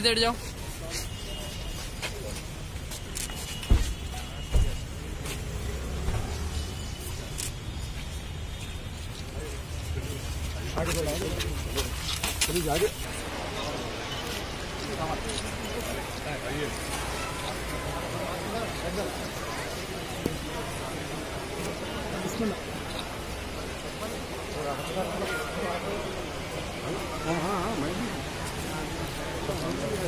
पानी चढ़ जाओ। इसमें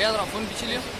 voy a dar un pichilio.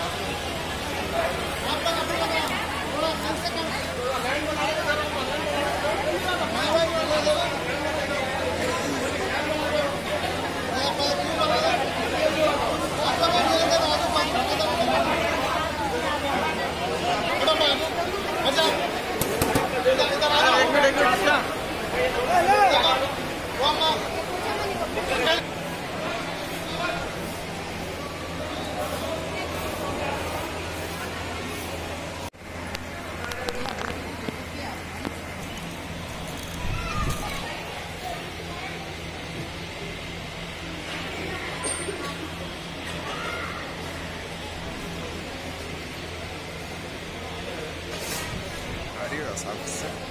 作戦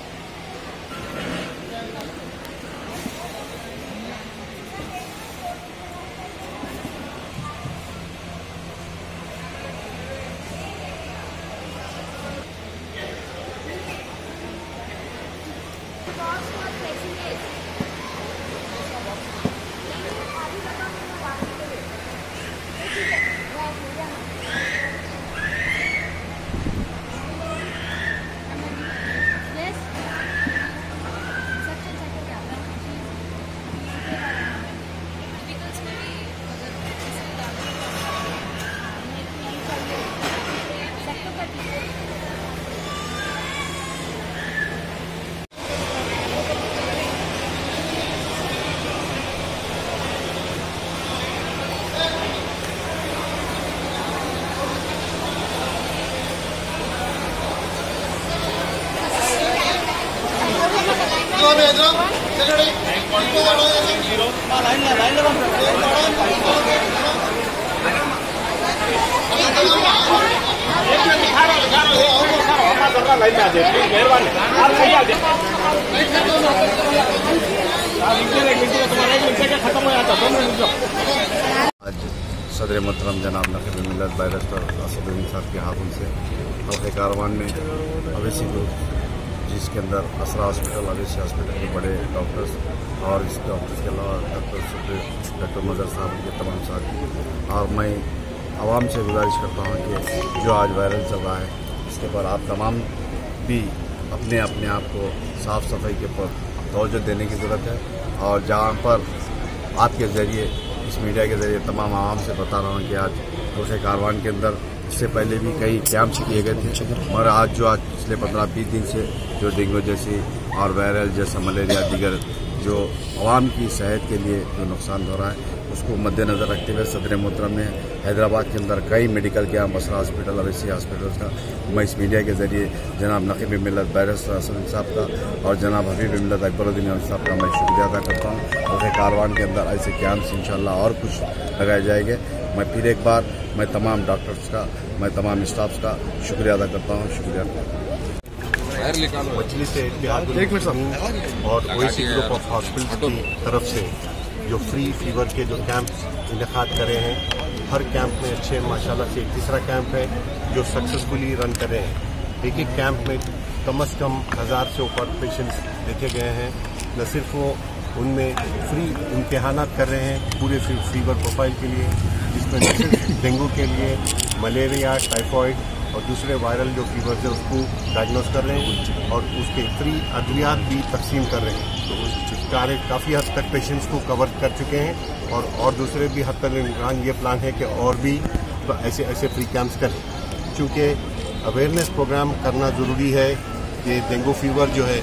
आज सदर मोहतरम जनाब नकीब मिलत बैरस्तर असदुद्दीन साहब के हाथों से हल्के कारवान में अवैसी को जिसके अंदर असरा हॉस्पिटल अवेसी हॉस्पिटल के बड़े डॉक्टर्स और इस डॉक्टर्स के अलावा डॉक्टर डॉक्टर मजर साहब के तमाम साथ। और मैं आवाम से गुजारिश करता हूँ कि जो आज वायरल चल रहा है, इसके ऊपर आप तमाम भी अपने अपने आप को साफ़ सफ़ाई के ऊपर तोजह देने की ज़रूरत है। और जहाँ पर आपके ज़रिए, इस मीडिया के ज़रिए तमाम आवाम से बता रहा हूँ कि आज दूसरे कारवान के अंदर इससे पहले भी कई कैंप्स किए गए थे। और आज जो आज पिछले पंद्रह, बीस दिन से जो डेंगू जैसी और वायरल जैसा मलेरिया, दीगर जो आवाम की सेहत के लिए जो नुकसान हो रहा है, उसको मद्देनज़र रखते हुए सदर मोहतरम ने हैदराबाद के अंदर कई medical camp Asra hospital Owaisi hospital का मैं इस मीडिया के ज़रिए जनाब नकीब मिलत असद साहब का और जनाब हबीब मिलत अकबरुद्दीन साहब का मैं शुक्रिया अदा करता हूँ। और कारवान के अंदर ऐसे कैंप्स इंशाल्लाह और कुछ लगाए जाएँगे। मैं फिर एक बार मैं तमाम डॉक्टर्स का मैं तमाम स्टाफ का शुक्रिया अदा करता हूँ शुक्रिया। मजलिस इतिहाद और ओएसी ग्रुप ऑफ़ हॉस्पिटल की तरफ़ से जो फ्री फीवर के जो कैंप इनका करे हैं हर कैंप में अच्छे माशाल्लाह से एक तीसरा कैंप है जो सक्सेसफुली रन कर रहे हैं। एक एक कैंप में कम से कम हज़ार से ऊपर पेशेंट्स देखे गए हैं। न सिर्फ़ वो उनमें फ्री इम्तहान कर रहे हैं पूरे फीवर प्रोफ़ाइल के लिए। जिसमें डेंगू के लिए मलेरिया, टाइफॉइड और दूसरे वायरल जो फीवर है, उसको डायग्नोस कर रहे हैं और उसके फ्री अद्वियात भी तकसीम कर रहे हैं। तो उस कार्य काफ़ी हद तक पेशेंट्स को कवर कर चुके हैं और और दूसरे भी हद तक इम्कान ये प्लान है कि और भी तो ऐसे ऐसे फ्री कैंप्स करें। क्योंकि अवेयरनेस प्रोग्राम करना ज़रूरी है कि डेंगू फीवर जो है,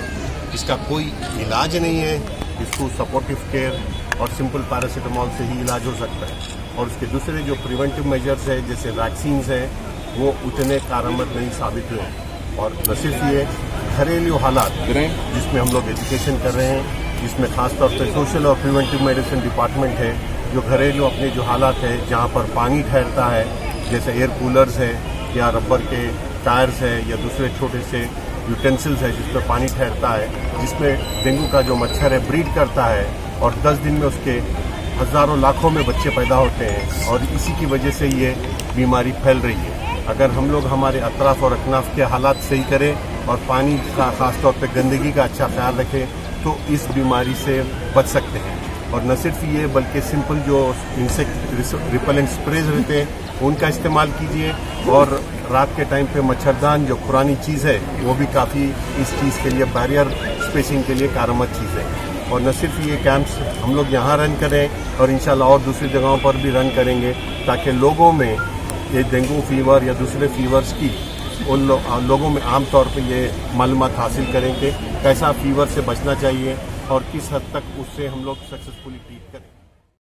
इसका कोई इलाज नहीं है, इसको सपोर्टिव केयर और सिंपल पैरासीटामॉल से ही इलाज हो सकता है। और उसके दूसरे जो प्रिवेंटिव मेजर्स है जैसे वैक्सीन्स हैं वो उतने कारगर नहीं साबित हुए और न सिर्फ़ ये घरेलू हालात जिसमें हम लोग एजुकेशन कर रहे हैं जिसमें खासतौर पर सोशल और प्रिवेंटिव मेडिसिन डिपार्टमेंट है जो घरेलू अपने जो हालात है जहाँ पर पानी ठहरता है जैसे एयर कूलर्स है या रबर के टायर्स है या दूसरे छोटे से यूटेंसिल्स है जिसमें पानी ठहरता है जिसमें डेंगू का जो मच्छर है ब्रीड करता है और 10 दिन में उसके हज़ारों लाखों में बच्चे पैदा होते हैं और इसी की वजह से ये बीमारी फैल रही है। अगर हम लोग हमारे अतराफ और अकनाफ के हालात सही करें और पानी का, खासतौर पर गंदगी का अच्छा ख्याल रखें तो इस बीमारी से बच सकते हैं। और न सिर्फ़ ये, बल्कि सिंपल जो इंसेक्ट रिपेलेंट स्प्रेज रहते हैं, उनका इस्तेमाल कीजिए। और रात के टाइम पे मच्छरदान जो पुरानी चीज़ है, वो भी काफ़ी इस चीज़ के लिए बैरियर स्पेसिंग के लिए कारगर चीज़ है। और न सिर्फ़ ये कैंप्स हम लोग यहाँ रन करें और इन और दूसरी जगहों पर भी रन करेंगे ताकि लोगों में ये डेंगू फीवर या दूसरे फीवर्स की उन लो, लोगों में आमतौर पर ये मालूम हासिल करें कि कैसा फीवर से बचना चाहिए और किस हद तक उससे हम लोग सक्सेसफुली ट्रीट करें।